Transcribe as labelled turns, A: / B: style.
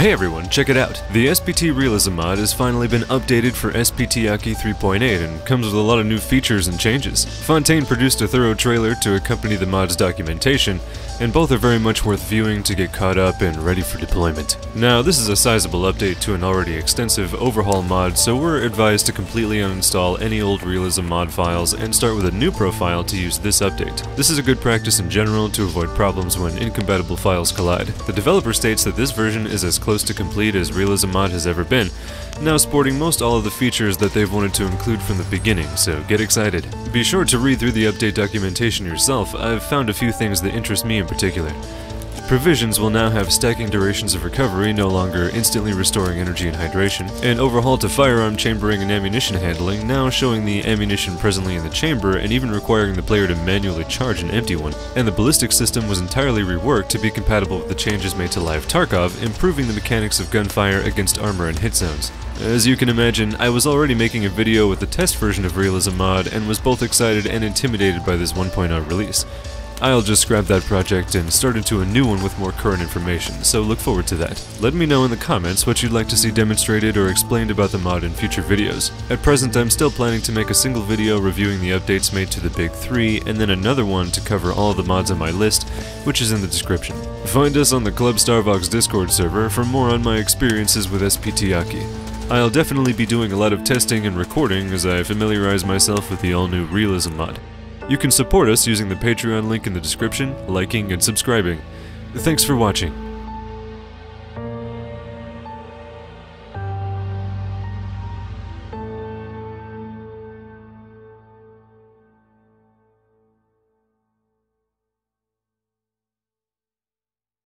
A: Hey everyone, check it out! The SPT Realism mod has finally been updated for SPT Aki 3.8 and comes with a lot of new features and changes. Fontaine produced a thorough trailer to accompany the mod's documentation, and both are very much worth viewing to get caught up and ready for deployment. Now, this is a sizable update to an already extensive overhaul mod, so we're advised to completely uninstall any old Realism mod files and start with a new profile to use this update. This is a good practice in general to avoid problems when incompatible files collide. The developer states that this version is as close to complete as Realism Mod has ever been, now sporting most all of the features that they've wanted to include from the beginning, so get excited. Be sure to read through the update documentation yourself, I've found a few things that interest me in particular. Provisions will now have stacking durations of recovery, no longer instantly restoring energy and hydration, and overhaul to firearm chambering and ammunition handling, now showing the ammunition presently in the chamber and even requiring the player to manually charge an empty one. And the ballistic system was entirely reworked to be compatible with the changes made to Live Tarkov, improving the mechanics of gunfire against armor and hit zones. As you can imagine, I was already making a video with the test version of Realism Mod and was both excited and intimidated by this 1.0 release. I'll just scrap that project and start into a new one with more current information, so look forward to that. Let me know in the comments what you'd like to see demonstrated or explained about the mod in future videos. At present, I'm still planning to make a single video reviewing the updates made to the Big 3, and then another one to cover all the mods on my list, which is in the description. Find us on the Club Starvox Discord server for more on my experiences with SPT Aki. I'll definitely be doing a lot of testing and recording as I familiarize myself with the all-new Realism mod. You can support us using the Patreon link in the description, liking, and subscribing. Thanks for watching.